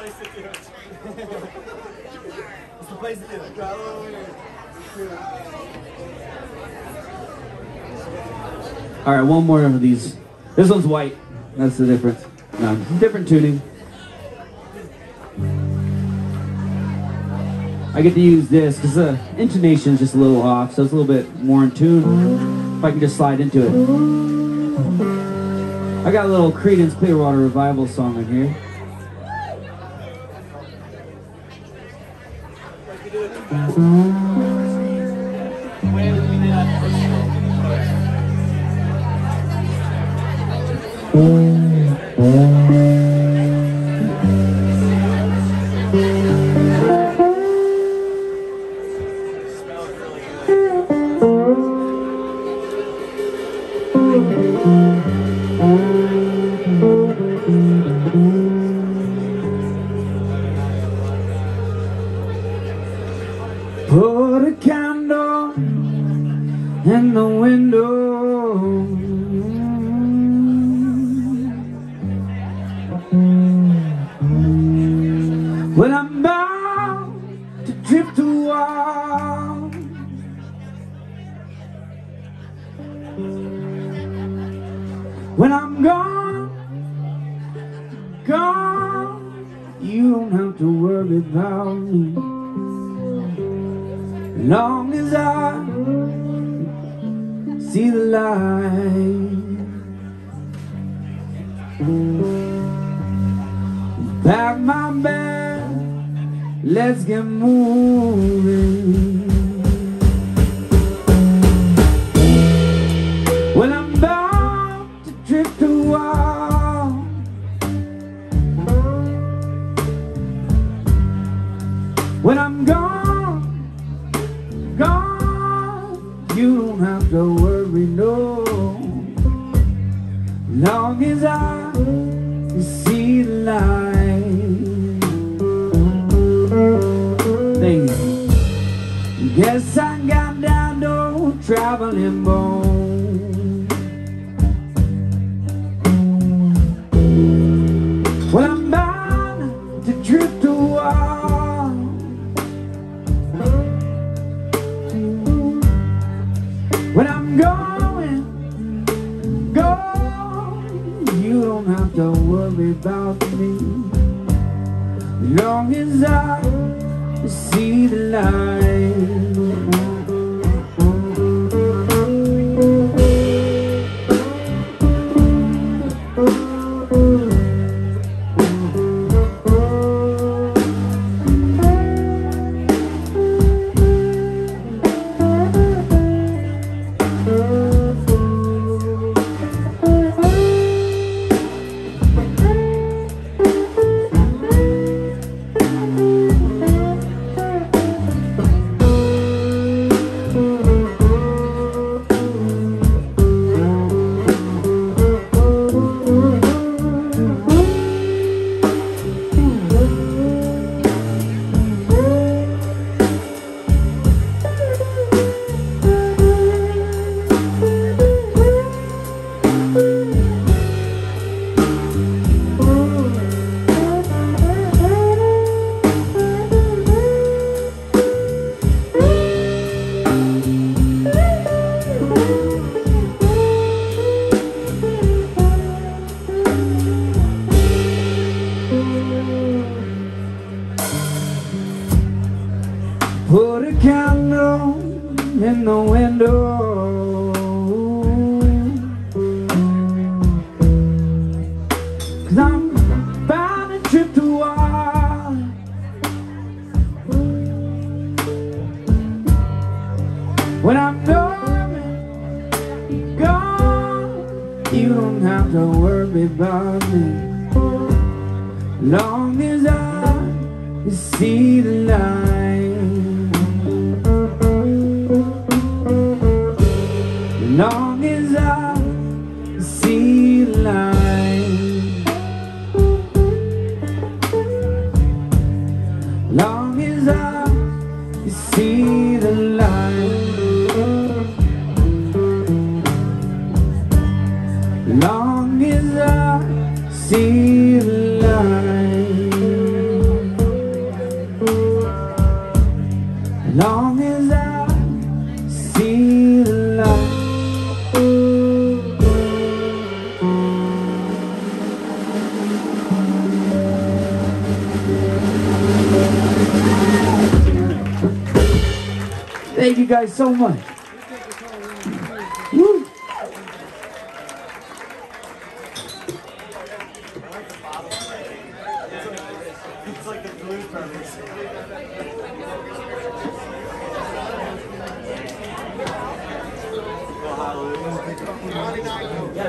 place to do it. it's the place to do it. Drive over here. All right, one more of these. This one's white. That's the difference. No, different tuning. I get to use this because the intonation is just a little off, so it's a little bit more in tune. If I can just slide into it. I got a little Creedence Clearwater Revival song in here. Put When I'm bound to drift a. When I'm gone, gone, you don't have to worry about me long as I see the light. Pack my bag, let's get moving. Drift. When I'm going, going, you don't have to worry about me. Long as I see the light. You don't have to worry about me. Long as I see the light. long as I see the light. Thank you guys so much. I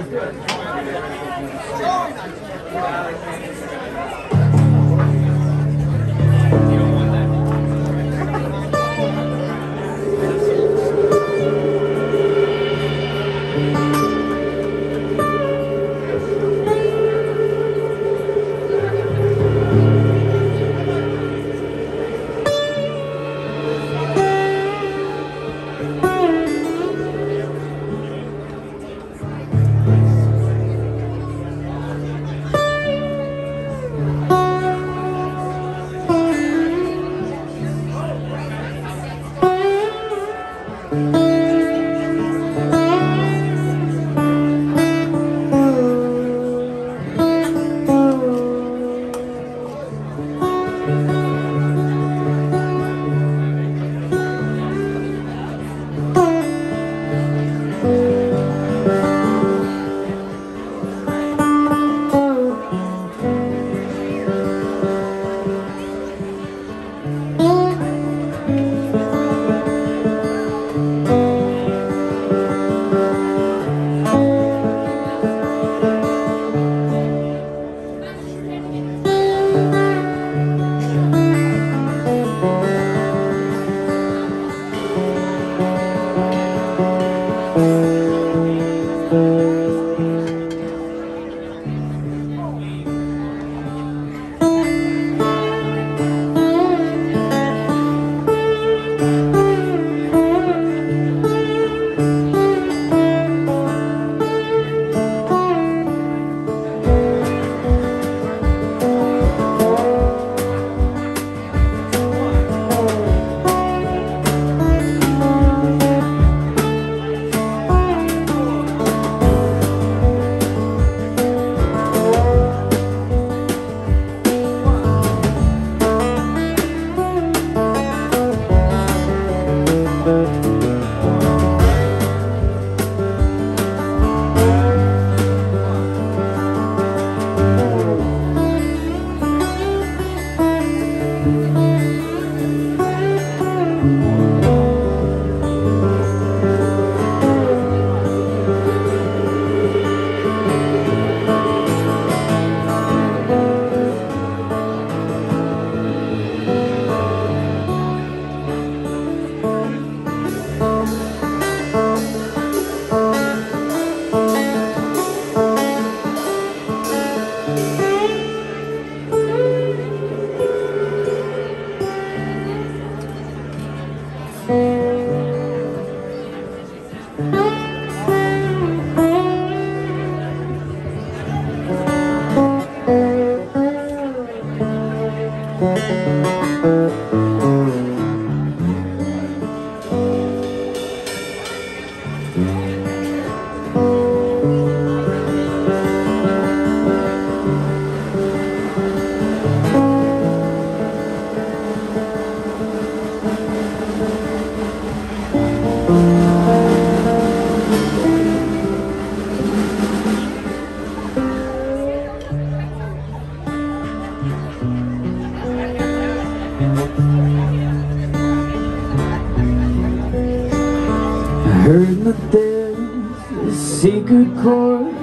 secret chord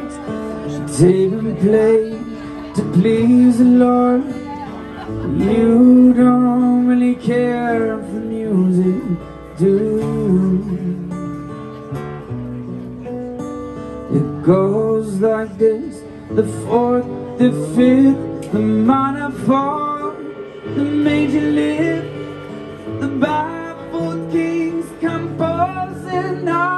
David played to please the Lord. You don't really care for music, do. You? It goes like this The fourth, the fifth, the minor fall The major lift the baffled kings composing hallelujah,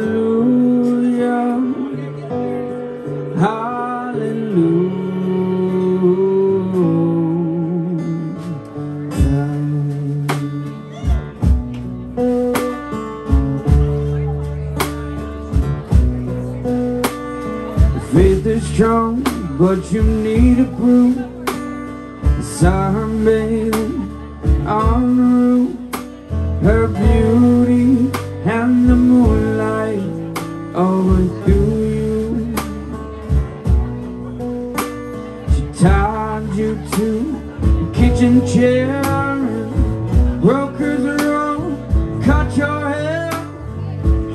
tied you to kitchen chair and broke her throat, cut your hair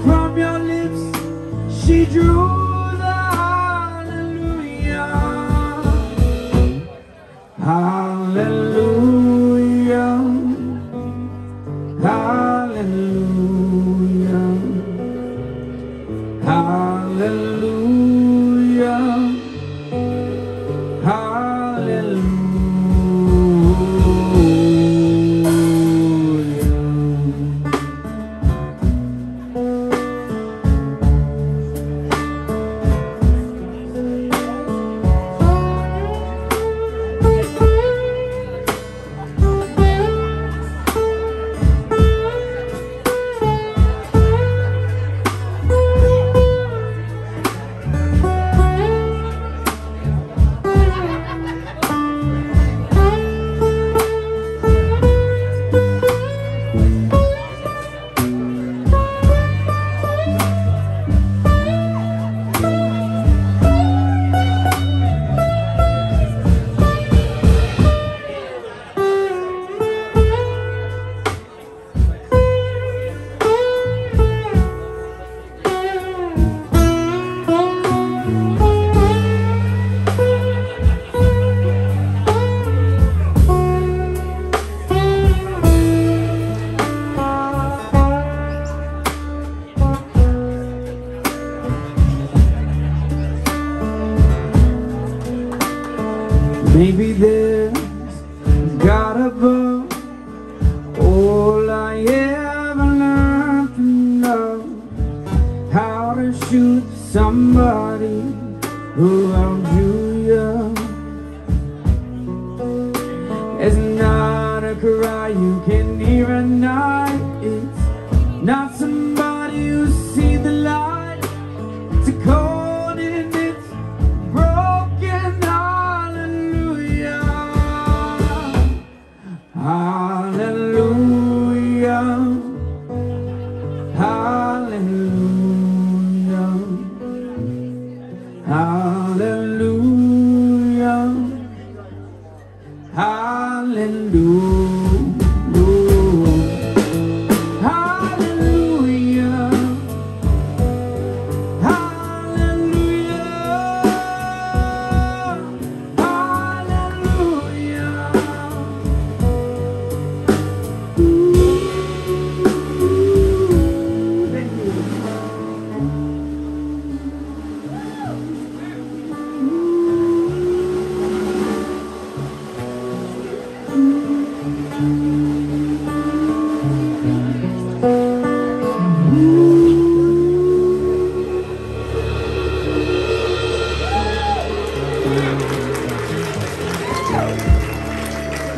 from your lips. She drew the hallelujah. Hallelujah. Shoot somebody who outdrew you Hallelujah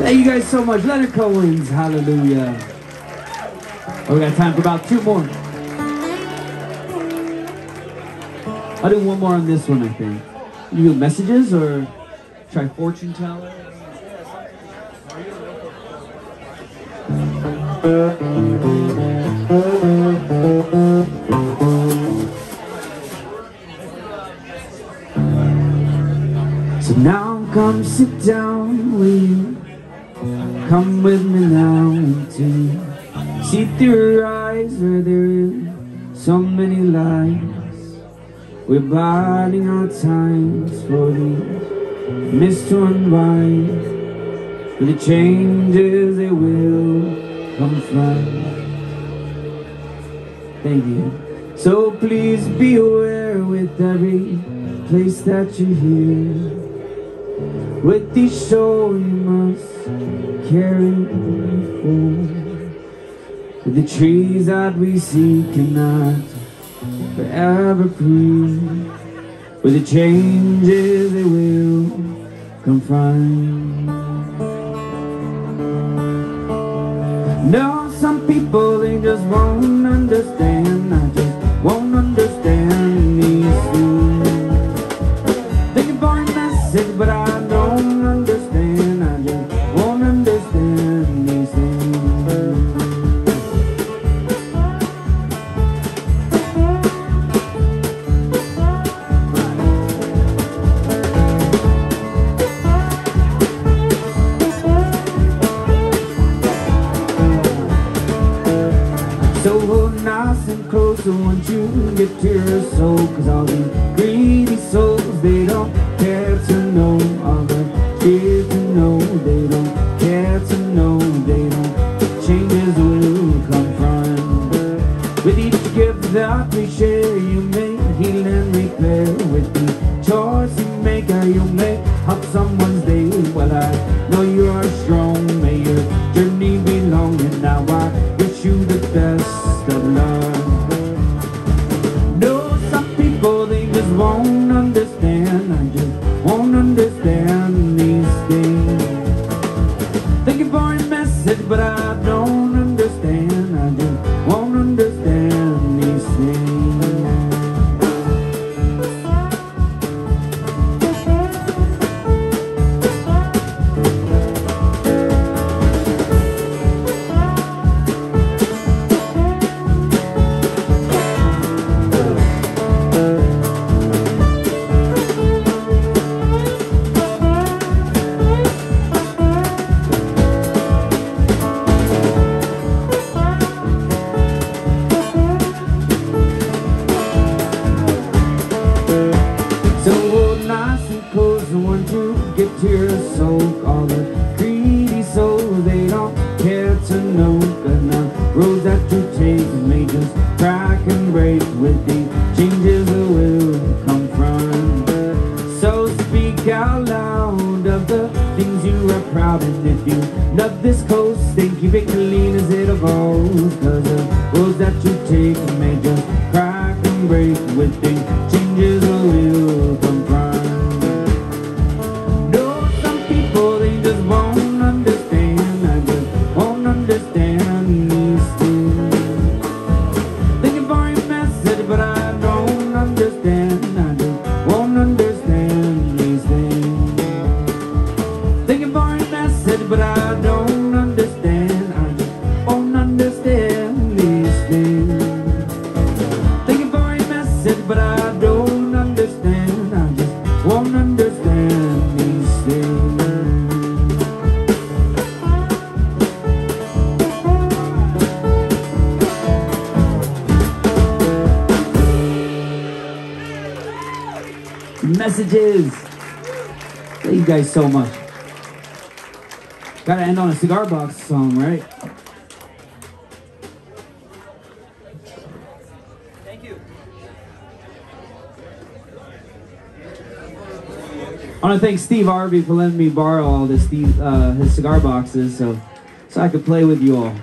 Thank you guys so much. Leonard Cohen's Hallelujah. Oh, we got time for about two more. I'll do one more on this one, I think. You do messages or try fortune teller? So now come sit down with you. Come with me now into see through your eyes where there is so many lies. We're biding our times for the mist to unwind. For the changes they will confront. Thank you. So please be aware with every place that you're here with these shoulders carried before. The trees that we see cannot forever prove, With the changes they will confront. No, some people they just won't understand. I just won't understand these things. They can find message, but I. I want you to get to your soul Cause I'll be green. messages. Thank you guys so much. Gotta end on a cigar box song, right? Thank you. I want to thank Steve Harvey for letting me borrow all this uh, his cigar boxes so, so I could play with you all.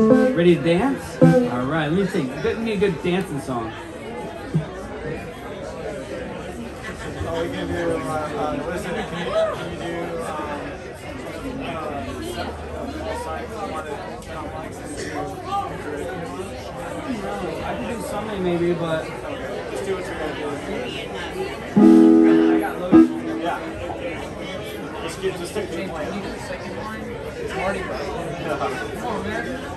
Ready to dance? All right, let me think. Get me a good dancing song. Oh, we give you. uh, uh, what is? Can you, can you do, um, I can do something maybe, but... Just do what you're going to do. I got loaded. Yeah. Just, get, just the point. You do the second one? It's already. Come on, man.